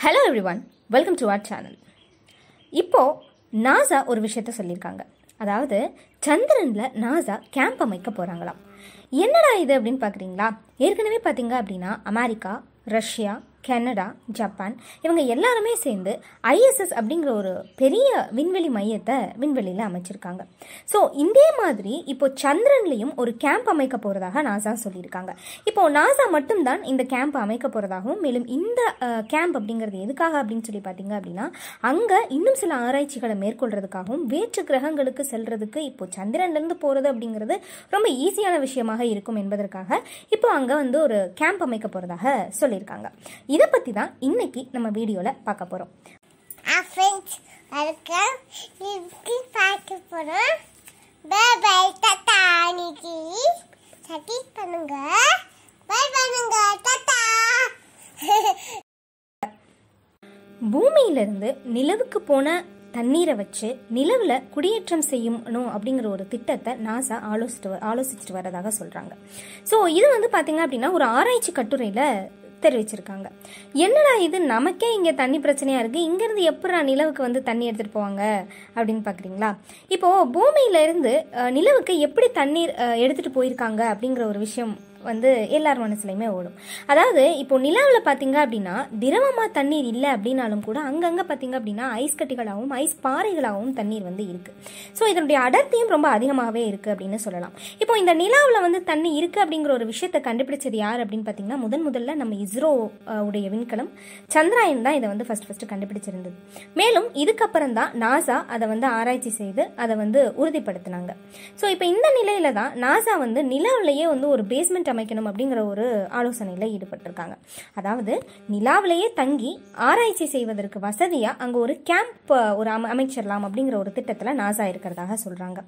Hello every one welcome to our channel இப்போ NASA ஒரு விஷயத்த சொல்லியிருக்காங்க. அதாவது சந்திரனில் நாசா கேம்ப் அமைக்க போகிறாங்களாம் என்னடா இது அப்படின்னு பார்க்குறீங்களா? ஏற்கனவே பார்த்தீங்க அப்படின்னா அமெரிக்கா ரஷ்யா கனடா ஜப்பான் இவங்க எல்லாருமே சேர்ந்து ஐஎஸ்எஸ் அப்படிங்கிற ஒரு பெரிய விண்வெளி மையத்தை விண்வெளியில் அமைச்சிருக்காங்க. ஸோ இதே மாதிரி இப்போ சந்திரன்லேயும் ஒரு கேம்ப் அமைக்க போகிறதாக நாசா சொல்லியிருக்காங்க. இப்போ நாசா மட்டும்தான் இந்த கேம்ப் அமைக்க போகிறதாகவும் மேலும் இந்த கேம்ப் அப்படிங்கிறது எதுக்காக அப்படின்னு சொல்லி பார்த்தீங்க அப்படின்னா அங்கே இன்னும் சில ஆராய்ச்சிகளை மேற்கொள்றதுக்காகவும் வேற்று கிரகங்களுக்கு செல்றதுக்கு இப்போ சந்திரன்லேருந்து போகிறது அப்படிங்கிறது ரொம்ப ஈஸியான விஷயமாக இருக்கும் என்பதற்காக இப்போ அங்கே வந்து ஒரு கேம்ப் அமைக்க போகிறதாக சொல்லியிருக்காங்க. இதை பற்றி தான் இன்னைக்கு நம்ம வீடியோவில் பார்க்க போகிறோம் பார்க்க போகிறோம் பை தட்டா இன்னைக்கு சட்டீஸ் பண்ணுங்க. பை பண்ணுங்க பூமியிலிருந்து நிலவுக்கு போன தண்ணீரை வச்சு நிலவில் குடியேற்றம் செய்யணும் அப்படிங்கிற ஒரு திட்டத்தை நாசா ஆலோசிட்டு ஆலோசிச்சுட்டு வரதாக சொல்கிறாங்க ஸோ இது வந்து பார்த்தீங்க அப்படின்னா ஒரு ஆராய்ச்சி கட்டுரையில் தெரிவிச்சிருக்காங்க என்னடா இது? நமக்கே இங்கே தண்ணி பிரச்சனையாக இருக்குது இங்கேருந்து எப்படா நிலவுக்கு வந்து தண்ணி எடுத்துகிட்டு போவாங்க? அப்படின்னு பார்க்குறீங்களா இப்போது பூமியிலேருந்து நிலவுக்கு எப்படி தண்ணீர் எடுத்துகிட்டு போயிருக்காங்க அப்படிங்கிற ஒரு விஷயம் வந்து எல்லார் மனசுலையுமே ஓடும். அதாவது இப்போ நிலாவில் பார்த்தீங்க அப்படின்னா திரவமாக தண்ணீர் இல்லை அப்படின்னாலும் கூட அங்கங்கே பார்த்தீங்க அப்படின்னா ஐஸ் கட்டிகளாகவும் ஐஸ் பாறைகளாகவும் தண்ணீர் வந்து இருக்குது ஸோ இதனுடைய அடர்த்தியும் ரொம்ப அதிகமாகவே இருக்குது அப்படின்னு சொல்லலாம். இப்போ இந்த நிலாவில் வந்து தண்ணி இருக்குது அப்படிங்கிற ஒரு விஷயத்தை கண்டுபிடிச்சது யார் அப்படின்னு பார்த்தீங்கன்னா முதன் முதல்ல நம்ம இஸ்ரோ உடைய விண்கலம் சந்திராயன் தான் இதை வந்து ஃபர்ஸ்ட் ஃபஸ்ட்டு கண்டுபிடிச்சிருந்தது. மேலும் இதுக்கப்புறம் தான் நாசா அதை வந்து ஆராய்ச்சி செய்து அதை வந்து உறுதிப்படுத்தினாங்க. ஸோ இப்போ இந்த நிலையில தான் நாசா வந்து நிலாவிலேயே வந்து ஒரு பேஸ்மெண்ட் அமைக்கணும் அப்படிங்கிற ஒரு ஆலோசனையில் ஈடுபட்டிருக்காங்க. அதாவது நிலாவிலேயே தங்கி ஆராய்ச்சி செய்வதற்கு வசதியாக அங்கே ஒரு கேம்ப் ஒரு அம அமைச்சிடலாம் அப்படிங்கிற ஒரு திட்டத்தில் நாசா இருக்கிறதாக சொல்கிறாங்க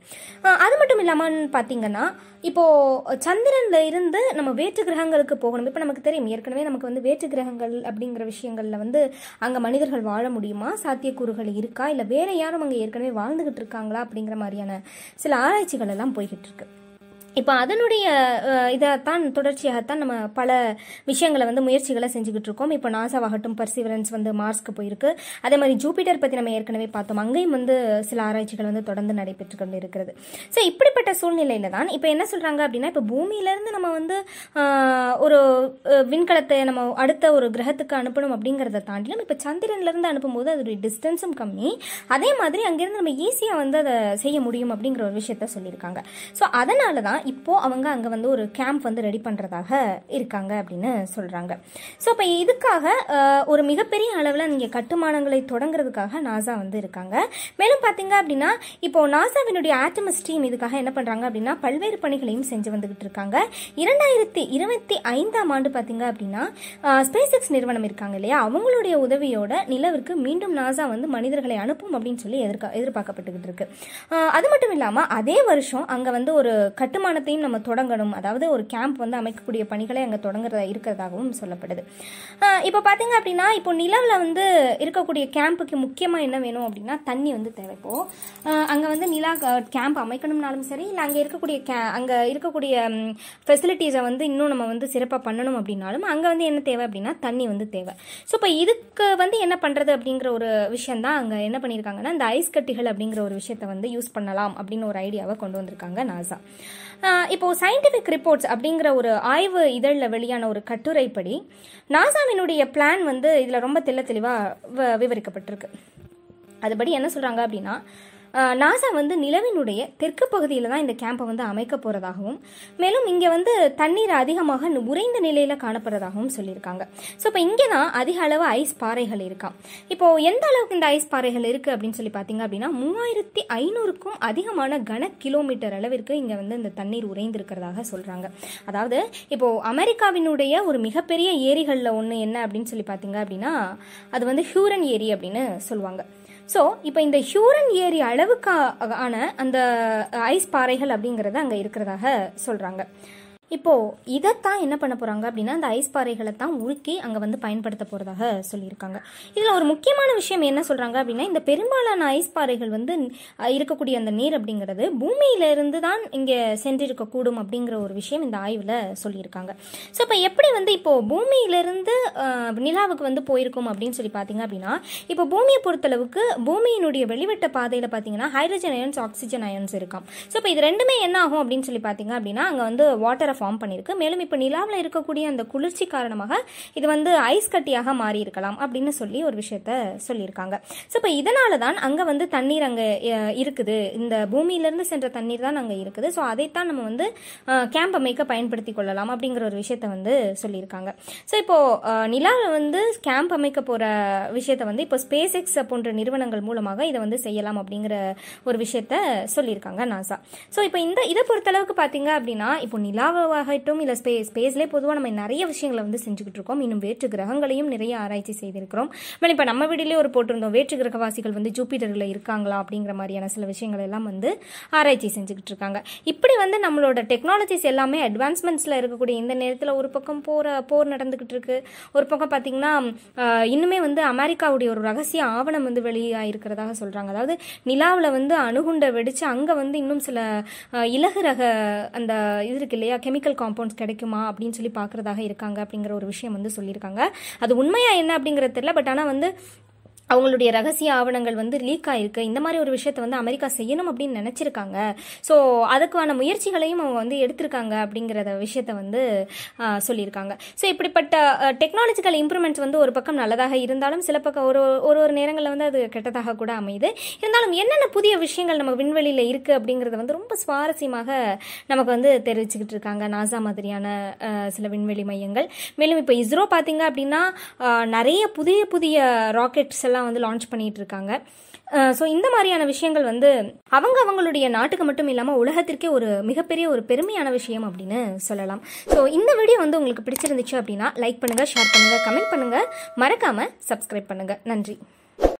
அது மட்டும் இல்லாமல் பார்த்தீங்கன்னா இப்போது சந்திரனில் இருந்து நம்ம வேற்று கிரகங்களுக்கு போகணும். இப்போ நமக்கு தெரியும் ஏற்கனவே நமக்கு வந்து வேற்று கிரகங்கள் அப்படிங்கிற விஷயங்களில் வந்து அங்கே மனிதர்கள் வாழ முடியுமா? சாத்தியக்கூறுகள் இருக்கா? இல்லை வேற யாரும் அங்கே ஏற்கனவே வாழ்ந்துகிட்டு இருக்காங்களா? அப்படிங்கிற மாதிரியான சில ஆராய்ச்சிகள் எல்லாம் போய்கிட்டு இருக்கு. இப்போ அதனுடைய இதைத்தான் தொடர்ச்சியாகத்தான் நம்ம பல விஷயங்களை வந்து முயற்சிகளை செஞ்சுக்கிட்டு இருக்கோம். இப்போ நாசாவாகட்டும் பர்சிவரன்ஸ் வந்து மார்ஸ்க்கு போயிருக்கு. அதே மாதிரி ஜூபிட்டர் பற்றி நம்ம ஏற்கனவே பார்த்தோம். அங்கேயும் வந்து சில ஆராய்ச்சிகள் வந்து தொடர்ந்து நடைபெற்று கொண்டு இருக்கிறது ஸோ இப்படிப்பட்ட சூழ்நிலையில தான் இப்போ என்ன சொல்கிறாங்க அப்படின்னா இப்போ பூமியிலேருந்து நம்ம வந்து ஒரு விண்கலத்தை நம்ம அடுத்த ஒரு கிரகத்துக்கு அனுப்பணும் அப்படிங்கிறத தாண்டிலும் இப்போ சந்திரன்லேருந்து அனுப்பும்போது அதோடைய டிஸ்டன்ஸும் கம்மி. அதே மாதிரி அங்கேருந்து நம்ம ஈஸியாக வந்து அதை செய்ய முடியும் அப்படிங்கிற ஒரு விஷயத்த சொல்லியிருக்காங்க. ஸோ அதனால தான் இப்போது அவங்க அங்கே வந்து ஒரு கேம்ப் வந்து ரெடி பண்ணுறதாக இருக்காங்க அப்படின்னு சொல்கிறாங்க ஸோ இப்போ இதுக்காக ஒரு மிகப்பெரிய அளவில் நீங்கள் கட்டுமானங்களை தொடங்குறதுக்காக நாசா வந்து இருக்காங்க. மேலும் பார்த்தீங்க அப்படின்னா இப்போ நாசாவினுடைய ஆட்டமஸ் டீம் இதுக்காக என்ன பண்ணுறாங்க அப்படின்னா பல்வேறு பணிகளையும் செஞ்சு வந்துக்கிட்டு இருக்காங்க. இரண்டாயிரத்தி இருபத்தி ஐந்தாம் ஆண்டு பார்த்தீங்க அப்படின்னா ஸ்பேஸ் எக்ஸ் நிறுவனம் இருக்காங்க இல்லையா? அவங்களுடைய உதவியோட நிலவிற்கு மீண்டும் நாசா வந்து மனிதர்களை அனுப்பும் அப்படின்னு சொல்லி எதிர்க்க எதிர்பார்க்கப்பட்டுக்கிட்டு இருக்கு. அது மட்டும் இல்லாமல் அதே வருஷம் அங்கே வந்து ஒரு நிர்மாணத்தையும் நம்ம தொடங்கணும். அதாவது ஒரு கேம்ப் வந்து அமைக்கக்கூடிய பணிகளை அங்கே தொடங்குறதா இருக்கிறதாகவும் சொல்லப்படுது. இப்போ பார்த்தீங்க அப்படின்னா இப்போ நிலவில் வந்து இருக்கக்கூடிய கேம்புக்கு முக்கியமாக என்ன வேணும் அப்படின்னா தண்ணி வந்து தேவை. இப்போது அங்கே வந்து நிலா கேம்ப் அமைக்கணும்னாலும் சரி இல்லை அங்கே இருக்கக்கூடிய கே அங்கே இருக்கக்கூடிய ஃபெசிலிட்டிஸை வந்து இன்னும் நம்ம வந்து சிறப்பாக பண்ணணும் அப்படின்னாலும் அங்கே வந்து என்ன தேவை அப்படின்னா தண்ணி வந்து தேவை. ஸோ இப்போ இதுக்கு வந்து என்ன பண்ணுறது அப்படிங்கிற ஒரு விஷயம் தான் அங்கே என்ன பண்ணியிருக்காங்கன்னா இந்த ஐஸ் கட்டிகள் அப்படிங்கிற ஒரு விஷயத்தை வந்து யூஸ் பண்ணலாம் அப்படின்னு ஒரு ஐடியாவை கொண்டு வந்திருக்காங்க நாசா. இப்போது இப்போ சயின்டிஃபிக் ரிப்போர்ட்ஸ் அப்படிங்கிற ஒரு ஆய்வு இதழில் வெளியான ஒரு கட்டுரைப்படி நாசாவினுடைய பிளான் வந்து இதில் ரொம்ப தெல்ல தெளிவாக விவரிக்கப்பட்டிருக்கு. அதுபடி என்ன சொல்கிறாங்க அப்படின்னா நாசா வந்து நிலவினுடைய தெற்கு பகுதியில் தான் இந்த கேம்பை வந்து அமைக்க போகிறதாகவும் மேலும் இங்கே வந்து தண்ணீர் அதிகமாக உறைந்த நிலையில் காணப்படுறதாகவும் சொல்லியிருக்காங்க. ஸோ இப்போ இங்கே தான் அதிக அளவு ஐஸ் பாறைகள் இருக்காம் இப்போ எந்த அளவுக்கு இந்த ஐஸ் பாறைகள் இருக்குது அப்படின்னு சொல்லி பார்த்தீங்க அப்படின்னா மூவாயிரத்தி ஐநூறுக்கும் அதிகமான கன கிலோமீட்டர் அளவிற்கு இங்கே வந்து இந்த தண்ணீர் உறைந்திருக்கிறதாக சொல்கிறாங்க அதாவது இப்போது அமெரிக்காவினுடைய ஒரு மிகப்பெரிய ஏரிகளில் ஒன்று என்ன அப்படின்னு சொல்லி பார்த்தீங்க அப்படின்னா அது வந்து ஹியூரன் ஏரி அப்படின்னு சொல்லுவாங்க. ஸோ இப்போ இந்த ஹியூரன் ஏரி அளவுக்கான ஆன அந்த uh, ஐஸ் பாறைகள் அப்படிங்கிறது அங்கே இருக்கிறதாக சொல்கிறாங்க இப்போது இதைத்தான் என்ன பண்ண போகிறாங்க அப்படின்னா அந்த ஐஸ் பாறைகளை தான் உருக்கி அங்கே வந்து பயன்படுத்த போகிறதாக சொல்லியிருக்காங்க. இதில் ஒரு முக்கியமான விஷயம் என்ன சொல்கிறாங்க அப்படின்னா இந்த பெரும்பாலான ஐஸ் பாறைகள் வந்து இருக்கக்கூடிய அந்த நீர் அப்படிங்கிறது பூமியிலிருந்து தான் இங்கே சென்றிருக்கக்கூடும் அப்படிங்கிற ஒரு விஷயம் இந்த ஆய்வில் சொல்லியிருக்காங்க. ஸோ இப்போ எப்படி வந்து இப்போது பூமியிலிருந்து நிலாவுக்கு வந்து போயிருக்கும் அப்படின்னு சொல்லி பார்த்தீங்க அப்படின்னா இப்போ பூமியை பொறுத்தளவுக்கு பூமியினுடைய வெளிவட்ட பாதையில் பார்த்தீங்கன்னா ஹைட்ரஜன் அயன்ஸ் ஆக்சிஜன் அயன்ஸ் இருக்கும். ஸோ இப்போ இது ரெண்டுமே என்ன ஆகும் அப்படின்னு சொல்லி பார்த்தீங்க அப்படின்னா அங்கே வந்து வாட்டரை ஃபார்ம் பண்ணியிருக்கு மேலும் இப்போ நிலாவில் இருக்கக்கூடிய அந்த குளிர்ச்சி காரணமாக இது வந்து ஐஸ் கட்டியாக மாறி இருக்கலாம் அப்படின்னு சொல்லி ஒரு விஷயத்த சொல்லியிருக்காங்க. ஸோ இப்போ இதனால தான் அங்கே வந்து தண்ணீர் அங்கே இருக்குது. இந்த பூமியிலேருந்து சென்ற தண்ணீர் தான் அங்கே இருக்குது. ஸோ அதைத்தான் நம்ம வந்து கேம்ப் அமைக்க பயன்படுத்தி கொள்ளலாம் அப்படிங்கிற ஒரு விஷயத்த வந்து சொல்லியிருக்காங்க. ஸோ இப்போ நிலாவில் வந்து கேம்ப் அமைக்க போகிற விஷயத்த வந்து இப்போ ஸ்பேஸ் எக்ஸ் போன்ற நிறுவனங்கள் மூலமாக இதை வந்து செய்யலாம் அப்படிங்கிற ஒரு விஷயத்த சொல்லியிருக்காங்க நாசா ஸோ இப்போ இந்த இதை பொறுத்தளவுக்கு பார்த்தீங்க அப்படின்னா இப்போ நிலாவை ஆகட்டும் இல்லை ஸ்பே ஸ்பேஸ்லேயே பொதுவாக நம்ம நிறைய விஷயங்களை வந்து செஞ்சுக்கிட்டு இருக்கோம். இன்னும் வேற்று கிரகங்களையும் நிறைய ஆராய்ச்சி செய்திருக்கிறோம் மேலே இப்போ நம்ம வீடியோலேயே ஒரு போட்டிருந்தோம். வேற்று கிரகவாசிகள் வந்து ஜூபிட்டரில் இருக்காங்களா அப்படிங்கிற மாதிரியான சில விஷயங்கள் எல்லாம் வந்து ஆராய்ச்சி செஞ்சுக்கிட்டு இருக்காங்க. இப்படி வந்து நம்மளோட டெக்னாலஜிஸ் எல்லாமே அட்வான்ஸ்மெண்ட்ஸில் இருக்கக்கூடிய இந்த நேரத்தில் ஒரு பக்கம் போற போர் நடந்துக்கிட்டு இருக்கு. ஒரு பக்கம் பார்த்தீங்கன்னா இன்னுமே வந்து அமெரிக்காவுடைய ஒரு ரகசிய ஆவணம் வந்து வெளியாயிருக்கிறதாக சொல்கிறாங்க அதாவது நிலாவில் வந்து அணுகுண்டை வெடிச்சு அங்கே வந்து இன்னும் சில இலகு ரக அந்த இது இருக்கு இல்லையா? கெமிக்கல் காம்பவுண்ட்ஸ் கிடைக்குமா அப்படின்னு சொல்லி பார்க்குறதாக இருக்காங்க அப்படிங்கிற ஒரு விஷயம் வந்து சொல்லியிருக்காங்க. அது உண்மையா என்ன அப்படிங்கிறது தெரியல பட் ஆனால் வந்து அவங்களுடைய ரகசிய ஆவணங்கள் வந்து லீக் ஆயிருக்கு. இந்த மாதிரி ஒரு விஷயத்த வந்து அமெரிக்கா செய்யணும் அப்படின்னு நினச்சிருக்காங்க. ஸோ அதுக்கான முயற்சிகளையும் அவங்க வந்து எடுத்திருக்காங்க அப்படிங்கிறத விஷயத்த வந்து சொல்லியிருக்காங்க. ஸோ இப்படிப்பட்ட டெக்னாலஜிக்கல் இம்ப்ரூவ்மெண்ட்ஸ் வந்து ஒரு பக்கம் நல்லதாக இருந்தாலும் சில பக்கம் ஒரு ஒரு ஒரு நேரங்களில் வந்து அது கெட்டதாக கூட அமையுது. இருந்தாலும் என்னென்ன புதிய விஷயங்கள் நம்ம விண்வெளியில் இருக்குது அப்படிங்கிறத வந்து ரொம்ப சுவாரஸ்யமாக நமக்கு வந்து தெரிவிச்சுக்கிட்டு இருக்காங்க நாசா மாதிரியான சில விண்வெளி மையங்கள். மேலும் இப்போ இஸ்ரோ பார்த்தீங்க அப்படின்னா நிறைய புதிய புதிய ராக்கெட்ஸ் எல்லாம் வந்து லான்ச் பண்ணிட்டு இருக்காங்க ஸோ இந்த மாதிரியான விஷயங்கள் வந்து அவங்க அவங்களுடைய நாட்டுக்கு மட்டும் இல்லாமல் உலகத்திற்கே ஒரு மிகப்பெரிய ஒரு பெருமையான விஷயம் அப்படின்னு சொல்லலாம். ஸோ இந்த வீடியோ வந்து உங்களுக்கு பிடிச்சிருந்துச்சு அப்படின்னா லைக் பண்ணுங்கள் ஷேர் பண்ணுங்கள் கமெண்ட் பண்ணுங்கள் மறக்காமல் சப்ஸ்கிரைப் பண்ணுங்கள் நன்றி.